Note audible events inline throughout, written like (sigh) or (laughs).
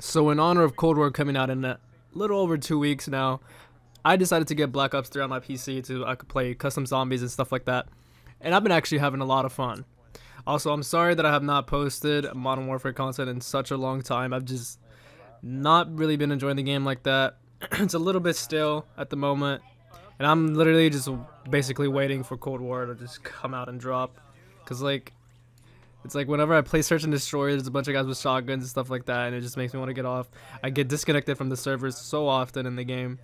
So in honor of Cold War coming out in a little over two weeks now, I decided to get Black Ops 3 on my PC so I could play custom zombies and stuff like that. And I've been actually having a lot of fun. Also, I'm sorry that I have not posted Modern Warfare content in such a long time. I've just not really been enjoying the game like that. (clears throat) it's a little bit still at the moment. And I'm literally just basically waiting for Cold War to just come out and drop. Because, like, it's like whenever I play Search and Destroy, there's a bunch of guys with shotguns and stuff like that, and it just makes me want to get off. I get disconnected from the servers so often in the game.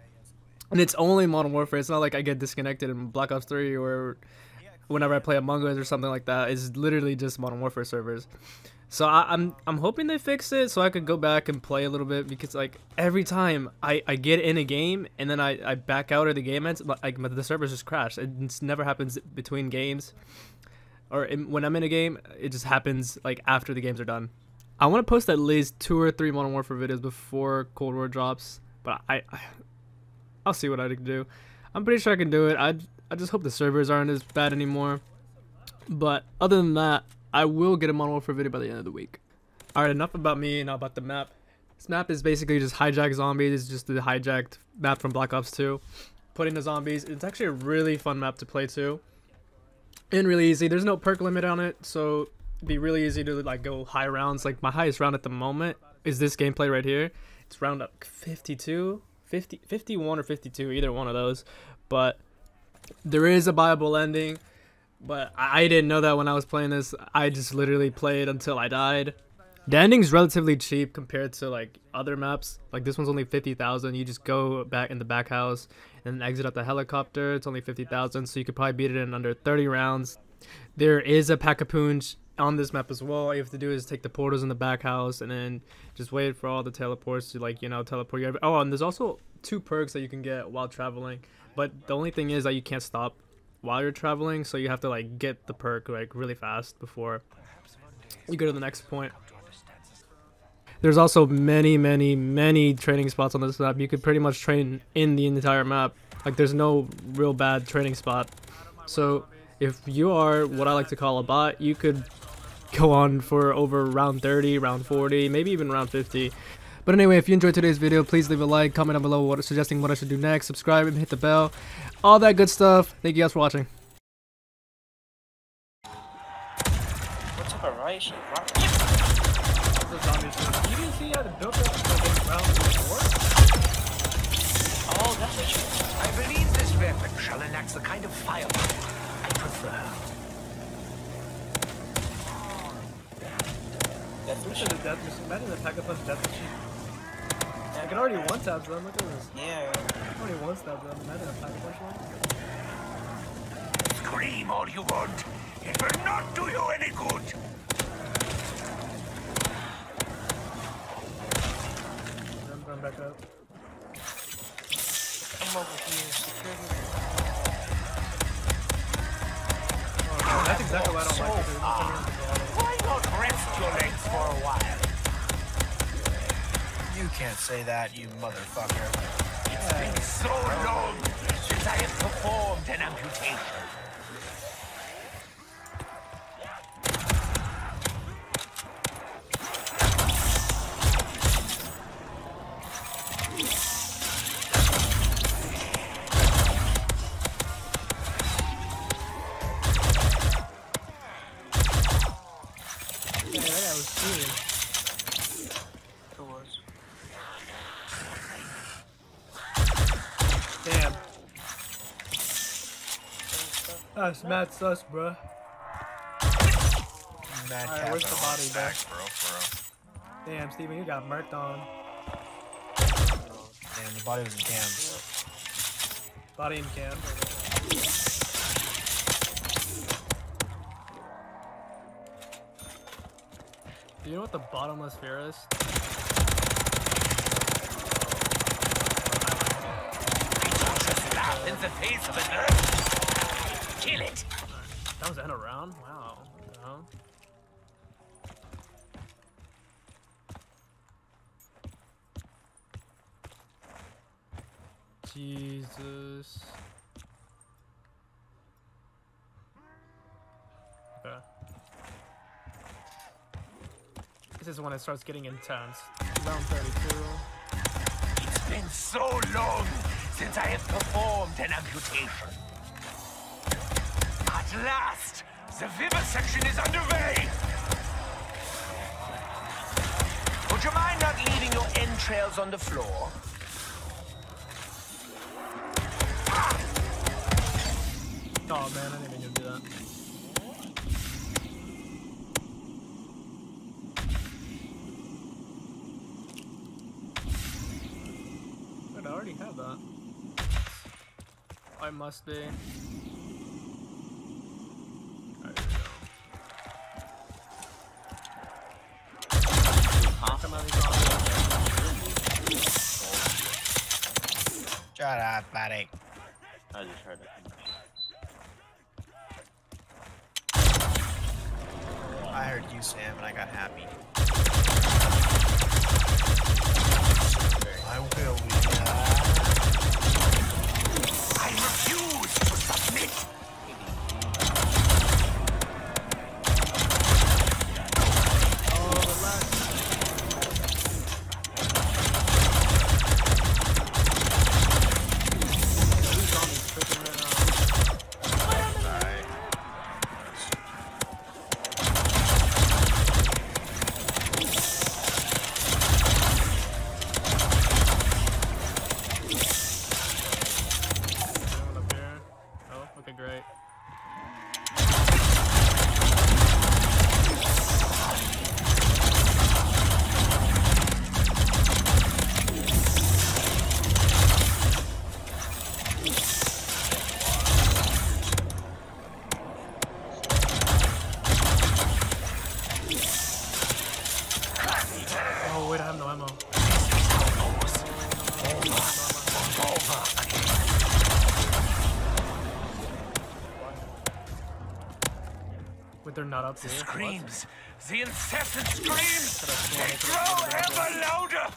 And it's only Modern Warfare. It's not like I get disconnected in Black Ops 3 or whenever I play Among Us or something like that. It's literally just Modern Warfare servers. So I, am I'm, I'm hoping they fix it so I could go back and play a little bit because like every time I, I get in a game and then I, I back out of the game, it's like the servers just crash. It never happens between games or in, when I'm in a game, it just happens like after the games are done. I want to post at least two or three Modern Warfare videos before Cold War drops, but I, I I'll see what I can do. I'm pretty sure I can do it. I I just hope the servers aren't as bad anymore. But other than that, I will get a Modern Warfare video by the end of the week. Alright, enough about me, now about the map. This map is basically just hijack zombies. It's just the hijacked map from Black Ops 2. Putting the zombies. It's actually a really fun map to play too and really easy. There's no perk limit on it, so it'd be really easy to like go high rounds. Like my highest round at the moment is this gameplay right here. It's round up 52, 50, 51 or 52, either one of those. But there is a viable ending, but I didn't know that when I was playing this. I just literally played until I died. The ending's relatively cheap compared to like other maps. Like this one's only 50,000. You just go back in the back house and exit out the helicopter. It's only 50,000, so you could probably beat it in under 30 rounds. There is a pack-a-punch on this map as well. All you have to do is take the portals in the back house and then just wait for all the teleports to like, you know, teleport you. Oh, and there's also two perks that you can get while traveling. But the only thing is that you can't stop while you're traveling, so you have to like get the perk like really fast before you go to the next point. There's also many, many, many training spots on this map. You could pretty much train in the entire map. Like there's no real bad training spot. So if you are what I like to call a bot, you could go on for over round 30, round 40, maybe even round 50. But anyway, if you enjoyed today's video, please leave a like, comment down below what suggesting what I should do next, subscribe and hit the bell, all that good stuff. Thank you guys for watching. What's up, right? built up before? Oh, that's what I believe this weapon shall enact the kind of fire I prefer. Death machine. The death machine. Imagine the pack-a-punch death machine. Yeah, I can already one-tap them. Look at this. Yeah. I can already one-tap them. Imagine a pack-a-punch one. Scream all you want. It will not do you any good. Back up. I'm over here, security. Oh, no, that's exactly why I don't oh, so like it. Why not rest your legs for a while? You can't say that, you motherfucker. It's been so long That's mad sus, bro. Mad Alright, where's the body, Facts, bro? For real. Damn, Steven, you got murked on. Damn, the body was in cams. Body in cam. Do you know what the bottomless fear is? in the face of an earth. Kill it! That was in a round? Wow. Jesus. Okay. This is when it starts getting intense. Round 32. It's been so long since I have performed an amputation. At last, the vivisection is underway. Would you mind not leaving your entrails on the floor? Oh man, I didn't even do that. I already have that. I must be. Up, buddy. I just heard it. I heard you, Sam, and I got happy. I will. Yeah. Wait, they're not up The here. screams, the incessant screams, they grow ever louder.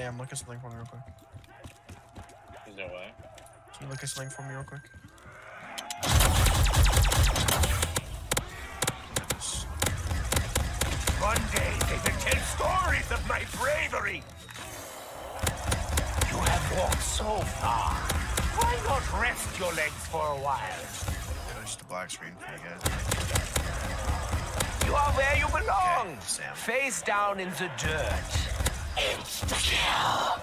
Sam, look at something for me real quick. Is there way? Can you look at something for me real quick? One day they will tell stories of my bravery. You have walked so far. Why not rest your legs for a while? It was just a black screen for you guys. You are where you belong. Okay, Sam. Face down in the dirt. Insta-kill.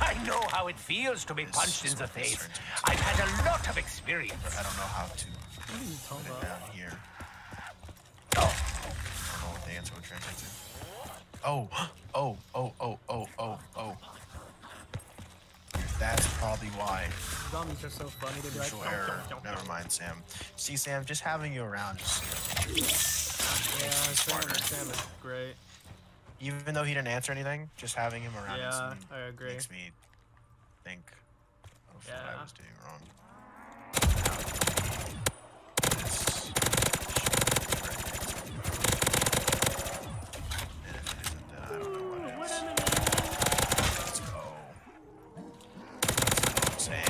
I know how it feels to be This punched in the face. turns. I've had a lot of experience. But I don't know how to What are you talking put it about? down here. Oh. I don't know what the answer would translate to. Oh, (gasps) oh, oh, oh, oh, oh, oh. That's probably why. Zombies are so funny. They'd be like, Crucial "Dum, error. dum, dum, Never mind, Sam. See, Sam, just having you around, just, Yeah, Sam. Sam is great. Even though he didn't answer anything, just having him around Yeah, I agree. makes me think of what I was doing wrong. This And if it isn't, then I don't know what it is. Let's go. Let's go, Sam.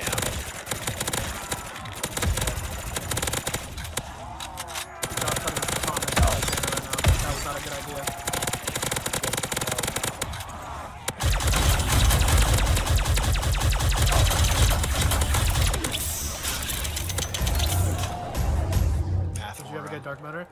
Josh putting his comments out there right now. That was not a good idea. Math Did you ever aura. get Matter?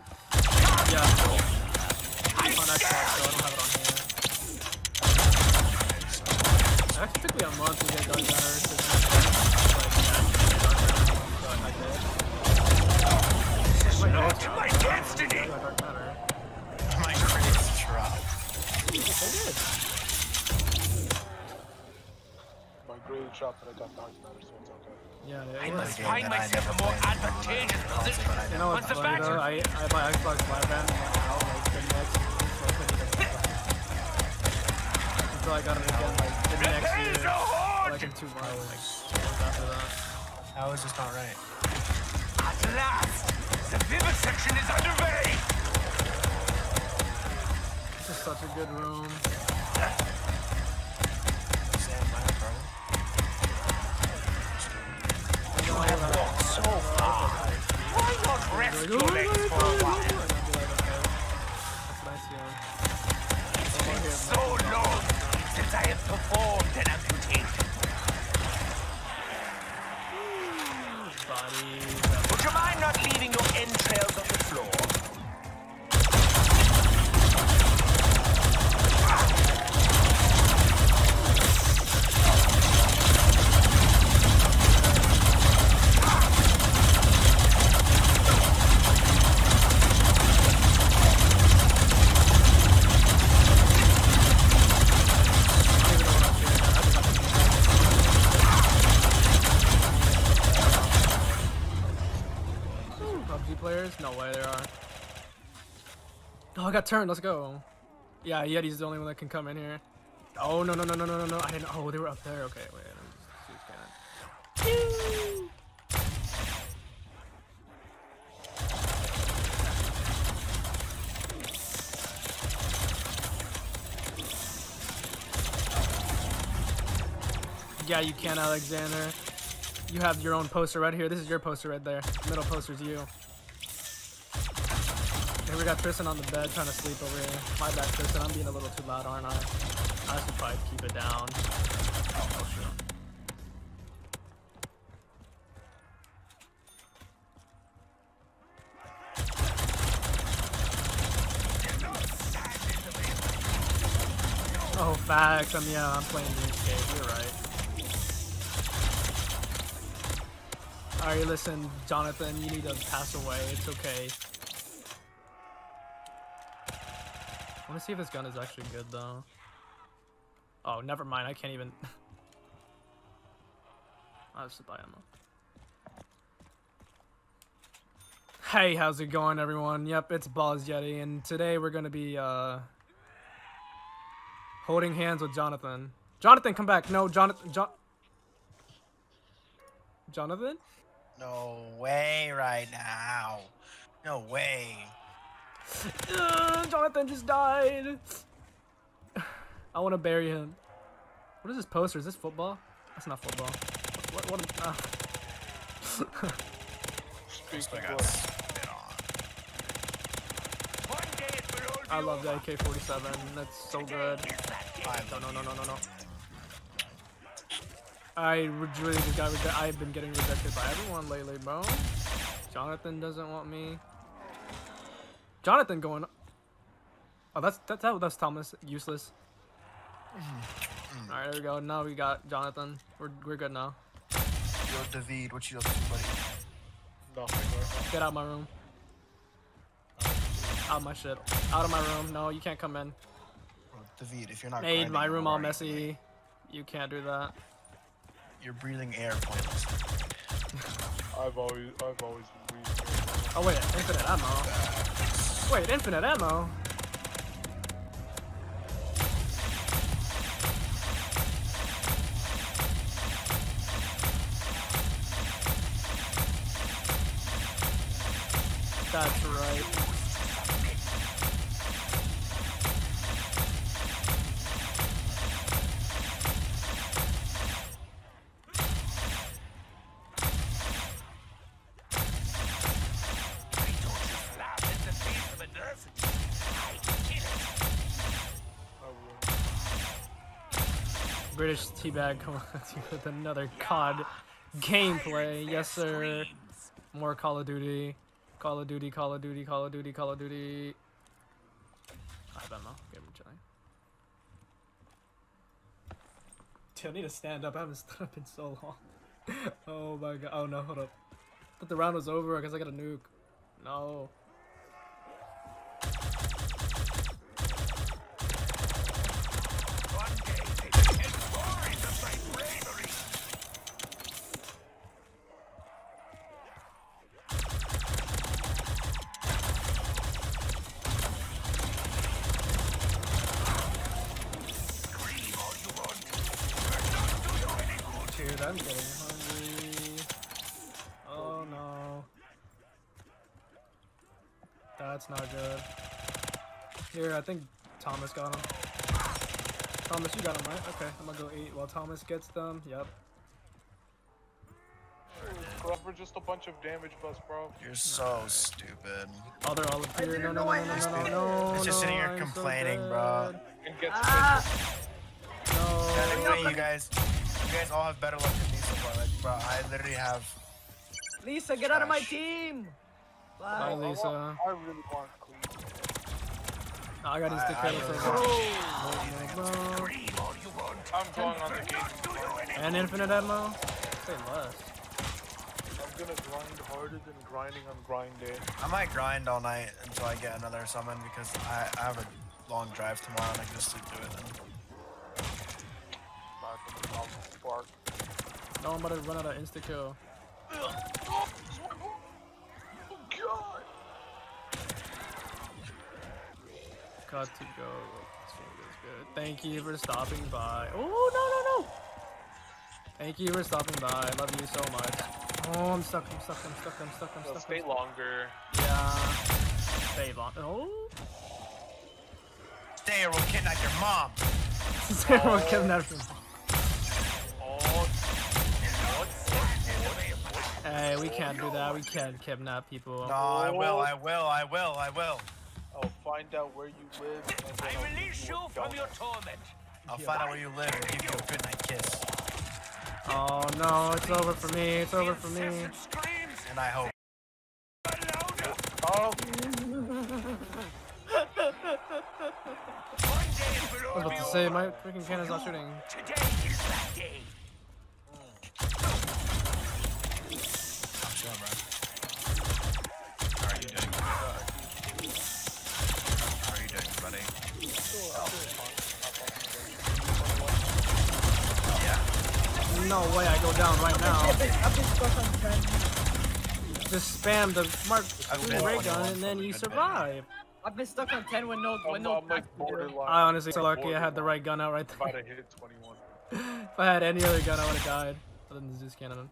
No way there are. Oh, I got turned. Let's go. Yeah, Yeti's the only one that can come in here. Oh, no, no, no, no, no, no, no. I didn't. Oh, they were up there. Okay, wait. Just. Yeah, you can, Alexander. You have your own poster right here. This is your poster right there. Middle poster's you. Here we got Tristan on the bed trying to sleep over here. My bad, Tristan. I'm being a little too loud, aren't I? I should probably keep it down. Oh, oh shit. Oh, facts. I'm yeah. I'm playing RuneScape. You're right. Alright, listen, Jonathan, you need to pass away. It's okay. Want to see if this gun is actually good, though. Oh, never mind. I can't even... I'll just buy ammo. Hey, how's it going, everyone? Yep, it's Balls Yeti, and today we're gonna be, uh... Holding hands with Jonathan. Jonathan, come back! No, Jonathan... John... Jonathan? No way right now. No way. Ugh, (sighs) Jonathan just died. (sighs) I want to bury him. What is this poster? Is this football? That's not football. What? What? Uh, (laughs) This Speaking guy got of, spit on. One day it will all be I love the over. AK-47. That's so good. Is that day? I No, love no, no, no, no, no. I really just got rejected. I've been getting rejected by everyone lately, bro. Jonathan doesn't want me. Jonathan going. Oh, that's that's that, that's Thomas. Useless. All right, there we go. Now we got Jonathan. We're we're good now. Yo, David, what you up to, buddy? nothing. Get out of my room. Out of my shit. Out of my room. No, you can't come in. Bro, David, if you're not Made my room all already- messy. You can't do that. You're breathing air pointless. I've always, I've always been weak. Oh wait, infinite ammo. Wait, infinite ammo. That's right. Teabag coming (laughs) at you with another COD gameplay. Yes, sir. More Call of Duty. Call of Duty, Call of Duty, Call of Duty, Call of Duty. I have ammo. Okay, I'm chilling. Shit, I need to stand up. I haven't (laughs) stood up in so long. (laughs) oh my god. Oh no, hold up. I thought the round was over because I got a nuke. No. I think Thomas got him. Thomas, you got him, right? Okay, I'm gonna go eat while Thomas gets them. Yep. Bro, we're just a bunch of damage bus, bro. You're so stupid. Oh, they're all up here. No, no, no, no, no, no, no. He's just sitting here no, I'm so complaining, bro. dead. And gets ah. No. Technically, you guys, you guys all have better luck than me so far. Like, bro, I literally have. Lisa, get out of my team! Bye, Bye. I, want, Lisa. I really want clean. Oh, I got I- I insta for Scream all you want. I'm going on the game. to And infinite ammo? Say less. I'm gonna grind harder than grinding on grind day. I might grind all night until I get another summon because I, I have a long drive tomorrow and I can just sleep through it then. Not gonna I'll spark. No, I'm about to run out of insta kill. Oh god! Got to go. This game is good. Thank you for stopping by. Oh, no, no, no. Thank you for stopping by. I love you so much. Oh, I'm stuck. I'm stuck. I'm stuck. I'm stuck. I'm stuck. stay I'm longer. Yeah. Stay long. Oh. Stay or we'll kidnap your mom. Zero kidnapped him. Oh, Hey, we can't do that. We can't kidnap people. No, I will, I will, I will, I will. I'll find out where you live and then I I'll release give you from your torment. I'll find out where you live and give you a good night kiss. Oh no, it's over for me. It's over for me. And I hope. louder. Oh, One day it (laughs) will I was about to say, my freaking cannon's not shooting. Today is that day. I'm bro. No way I go down right now. I've I've been stuck on 10. Just spam the Mark I've ray gun and then you survive. I've been stuck on 10 with no, with no I'm like back to do. borderline. I honestly so lucky I had the right gun out right About there. to hit 21. (laughs) If I had any other gun, I would have died. Other than the Zeus cannon.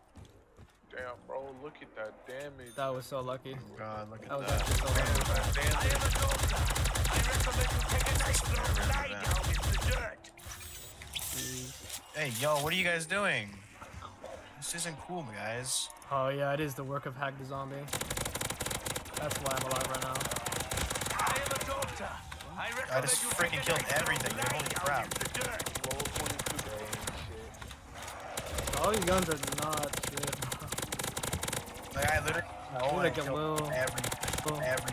Damn, bro, look at that damage. That was so lucky. Oh God, look at That was that. actually so lucky. Damn, I am. I recommend you take a nice long lie down in the dirt. Jeez. Hey, yo, what are you guys doing? This isn't cool, guys. Oh yeah, it is the work of Hack the Zombie. That's why I'm alive right now. I am a doctor. I recommend just you freaking killed everything, dude. Holy crap. in the dirt. roll 22 day and shit. All these guns are not shit. Like, I literally know like I a killed little- every, little- every.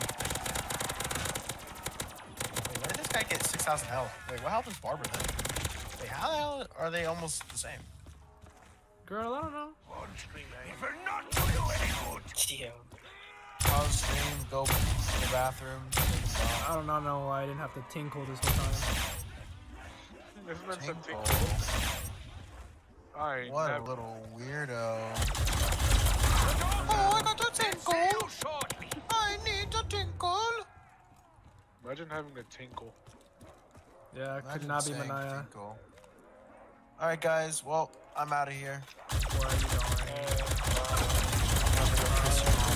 Wait, where did this guy get 6,000 health? Wait, what health is Barbara then? Wait, how the hell are they almost the same? Girl, I don't know. One scream, it will not do you any good. Pause stream, go to the bathroom, take a bath. I do not know why I didn't have to tinkle this whole time. This man's a Tinkle. tinkle. I ain't What a little weirdo. Oh, I got a tinkle. See you shortly. I need a tinkle. Imagine having a tinkle. Yeah, it could not be Manaya. tinkle. Alright, guys, well, I'm out of here. Where are you going? I'm gonna go kiss your mom.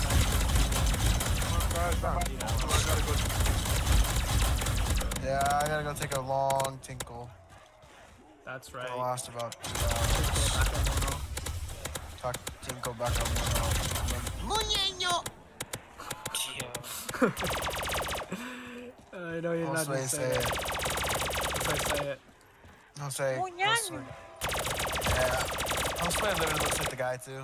Guys, I'm out. I gotta go. Yeah, I gotta go take a long tinkle. That's right. Gonna last about two Tinkle hours. back. Talk tinkle back up. Muñeño. (laughs) I know you're No not way just say say it. it. Yes, I say it. No say. Oh, no say. Yeah. No say literally looks like the guy too.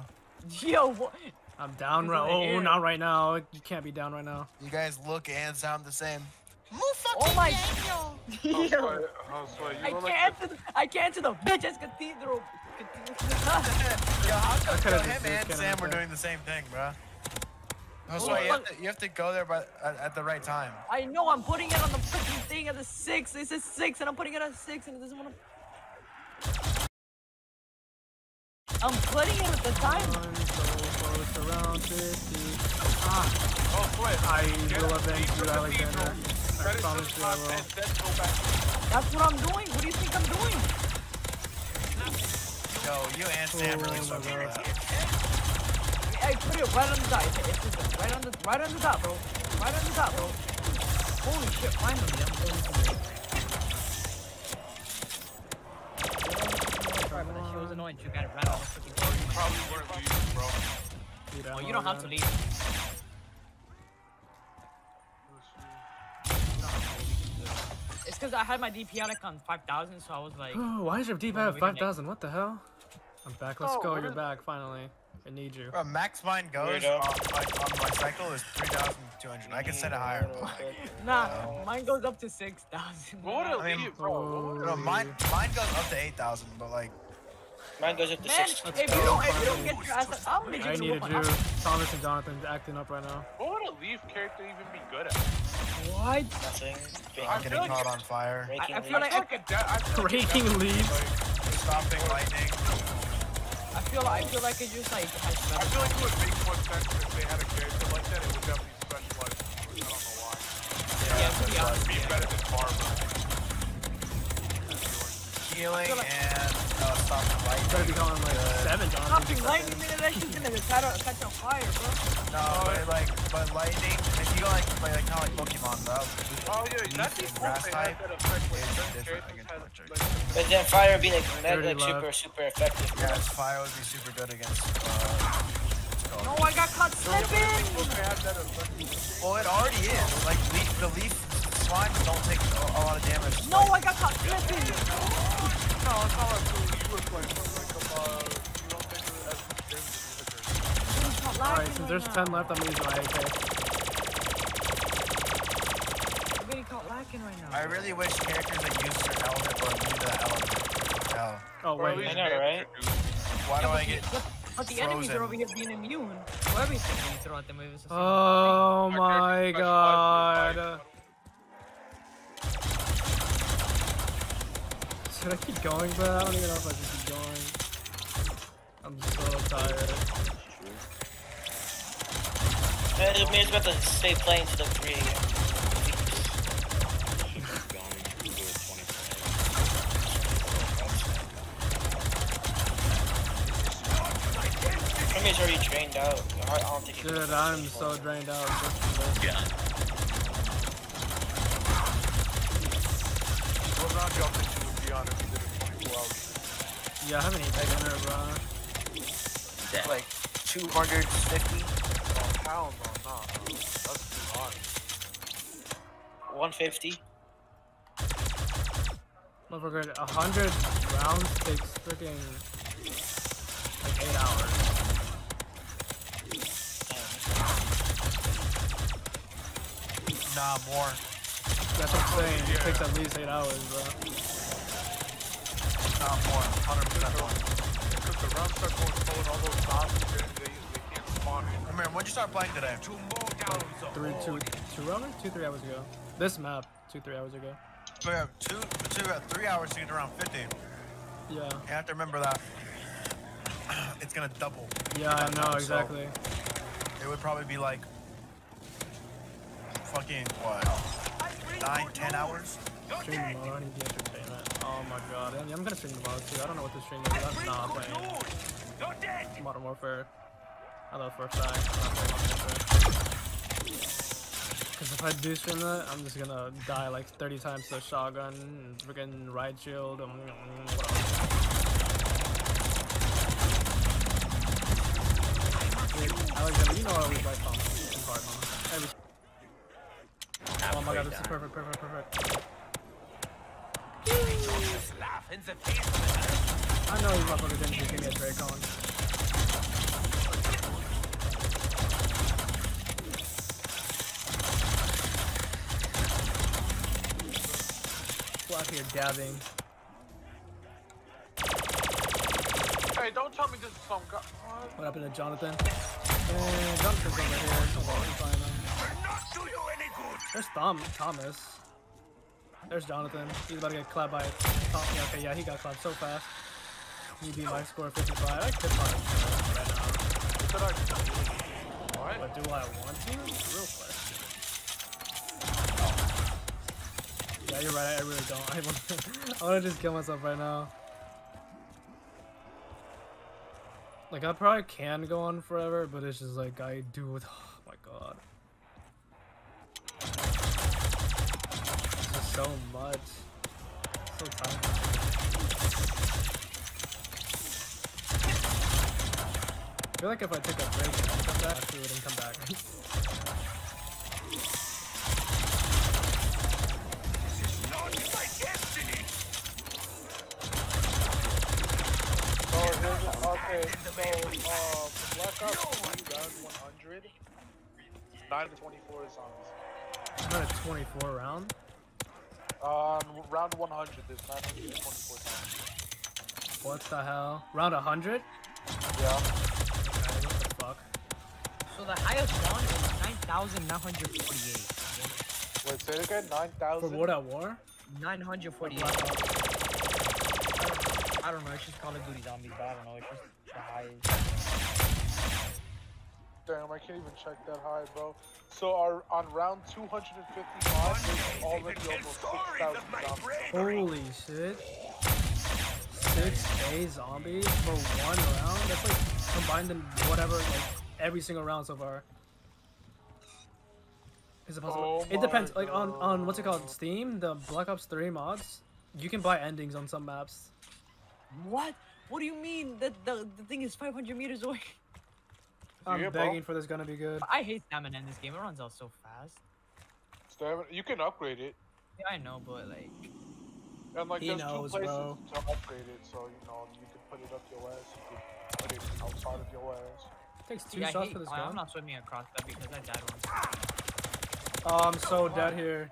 Yo, what? I'm down right. Oh, here. not right now. You can't be down right now. You guys look and sound the same. Oh my. I'll (laughs) Yo, swear, I'll I can't. to the- I can't to the bitches cathedral. cathedral. (laughs) Yo, how come could've him and Sam were doing the same thing, bro? That's Well, why you have, to, you have to go there by, at, at the right time. I know I'm putting it on the freaking thing at the six. It says six, and I'm putting it at six, and it doesn't want to. I'm putting it at the time. I'm so close to round 50. oh, swear. I Get will up, avenge leave you, Alexander. I promise you I will. and go back. That's what I'm doing. What do you think I'm doing? Yo, you and Sam really Oh suck my at that. I put it right on the dot. It's, it's just right on the right on the dot, bro. Right on the top, bro. Holy shit! Finally, I'm going to. Sorry, but that shit was annoying. You got it right on the freaking dot. Probably weren't leaving, bro. Dude, Well, I'm you don't have to leave. Oh, it's because I had my DP on on 5,000, so I was like, done. Why is your deep Well, at we can make- 5,000? What the hell? I'm back. Let's Oh, go. You're back finally. I need you. Bro, max mine goes Weirdo. on, like, on my cycle is 3,200. I can set it higher. but, like, nah, mine goes up to 6,000. What would it I mean, leave, bro? What would No, mine, mine goes up to 8,000, but like, Mine goes up to Man, six. if you don't, if you don't get your ass, I'm gonna I get you needed Thomas and Jonathan acting up right now. What would a leaf character even be good at? What? Nothing. I'm getting like caught on fire, Breaking I feel leaves. like- I feel like a de- I feel like a Breaking leaves. (laughs) like, stopping lightning. I feel like I feel like it just like has I feel like it would make more sense if they had a character like that. It would definitely specialize. I don't know why. Yeah, to be honest, Be yeah. better than Barber. Healing like- and uh, stopping You better lightning. be calling like seven Jonathan. Fucking lightning, man, that shit's gonna catch on, catch on fire, bro. No, but like, but lightning, if you go like, like, like kind of like Pokemon, bro. Oh yeah, that's the Leaf and cool grass type had that effect when is certain different characters against had electric. like But then fire would be like, mega, like super, super effective. Yeah, fire would be super good against. Uh, No, I got caught slipping. they had that effect. well, it already is. Like leaf, the leaf slime don't take a, a lot of damage. There's 10 left, I'm using my AK. I'm getting caught lacking right now. I really wish characters that use certain element were immune to that element. Hell, Oh, wait. least I know, right? reduced. why do Yeah, I get? the, but, but the enemies are over here being immune to everything when you throw at them. The same Oh My my god. Should I keep going, bro? I don't even know if I should keep going. I'm so tired. Uh, me is about to stay playing to the 3 a.m. Premier's already drained out. I don't think Dude, I'm so drained out. just from this. What round y'all think you would be on if you did 24 hours? Yeah, I haven't eaten dinner, bro. Like 250. Oh, hell no, nah. That's too hard. 150. Motherfucker, hundred rounds takes freaking like eight hours. Nah, more. That's what I'm saying. It takes at least eight hours, bro. Nah, more. 100% more. Because the rounds start going slow all those zombies, they, they, they can't spawn in. Remember, when'd you start playing today? Three, two, two hours? Two, three hours ago. This map, two, three hours ago. So we two, two, we three hours to get around 50. Yeah. You have to remember that (clears throat) it's gonna double. Yeah, I know, time, so exactly. It would probably be like fucking what? Nine, ten hours? Stream mode, I need the entertainment. Oh my god. And I'm gonna stream tomorrow too. I don't know what to stream is. I'm not playing Modern Warfare. I love for a Because if I do stream that, I'm just gonna die like 30 times to the shotgun, and freaking riot shield, and what else? Alexander, you know I always like and hard. Every Oh my god, this is perfect, perfect, perfect. Laugh in the face of it. I know you motherfuckers didn't just give me a Drakon. Dabbing. Hey, don't tell me this is some guy. What? What happened to Jonathan? And Jonathan's over here. Okay, he's fine now. Will not do you any good. There's Tom, Thomas. There's Jonathan. He's about to get clapped by Tom. Yeah, okay, yeah, he got clapped so fast. He beat my score 55. I could probably right now. What did I do? What? But do I want to? Real question. Yeah, you're right. I really don't. (laughs) I want, I want to just kill myself right now. Like I probably can go on forever, but it's just like I do with. (sighs) Oh my god. So much. So tired. I feel like if I took a break then come back, (laughs) I would come back. (laughs) okay, so, uh, Black Ops 3 round 100, 9 to 24 zombies. I'm at a 24 round. Um, round 100, there's 924 zombies. What the hell? Round 100? Yeah. Okay, what the fuck? So the highest one is 9,948. Wait, say it again, For 9,000? World at War? 948. Black Ops. I don't know, it's just Call of Duty Zombies, but I don't know, it's just the highest. Damn, I can't even check that high, bro. So our, on round 255, there's already Tell almost 6,000 of zombies. Holy shit. 6k zombies for one round? That's like combined in whatever, like every single round so far. Is it possible? Oh it depends. my Like on, on what's it called? Steam, the Black Ops 3 mods, you can buy endings on some maps. What? What do you mean? that the, the thing is 500 meters away. I'm Yeah, bro. begging for this gun to be good. I hate stamina in this game, it runs out so fast. Stamina- You can upgrade it. Yeah, I know, but like, And like He there's knows, two places bro. to upgrade it, so you know you can put it up your ass, you can put it outside of your ass. takes two see, I shots hate, for this I- I'm not swimming across that because I died once. Oh, I'm so dead here.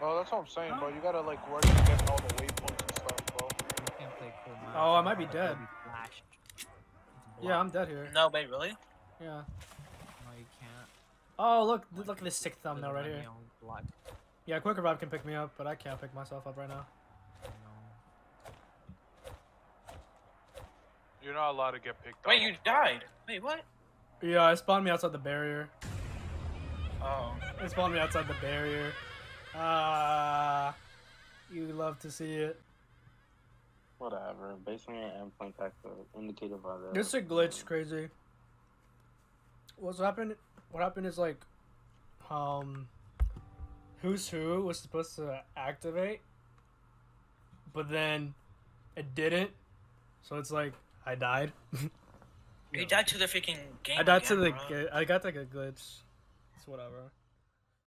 No, that's what I'm saying, bro. You gotta like work on getting all the waypoints and stuff, bro. You can't play cool maps. Oh, I might be dead. flashed. Yeah. I'm dead here. No, wait, really? Yeah. No, you can't. Oh, look, look at this sick thumbnail right here. me on block. Yeah, Quick Revive can pick me up, but I can't pick myself up right now. You're not allowed to get picked up. Wait, you died. Wait, what? Yeah, it spawned me outside the barrier. Oh. It spawned me outside the barrier. Ah, you love to see it. Whatever. Basically, I am point back to indicated by the. This is a glitch, crazy. What's happened? What happened is like, um, Who's Who was supposed to activate, but then it didn't. So it's like I died. (laughs) You died to the freaking game. I died to the. bro. I got like a glitch. It's whatever.